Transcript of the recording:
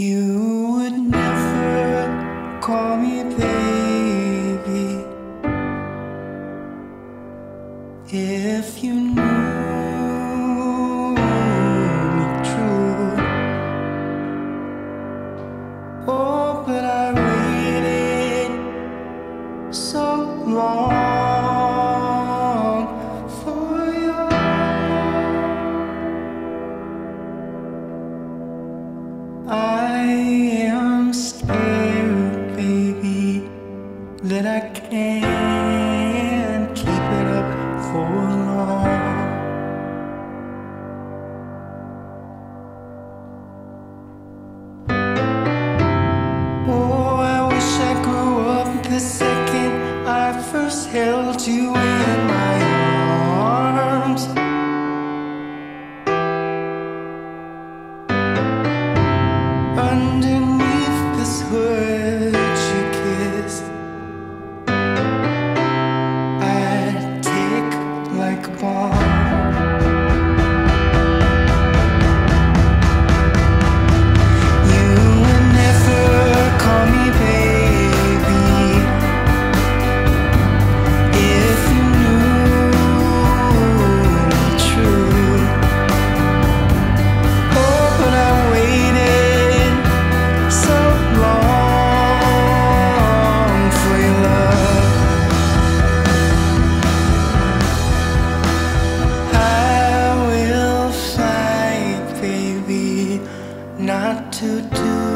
You would never call me baby if you knew me true. Oh, but I waited so long I am scared, baby, that I can't keep it up for long. Oh, I wish I grew up the second I first held you in my arms. Not to do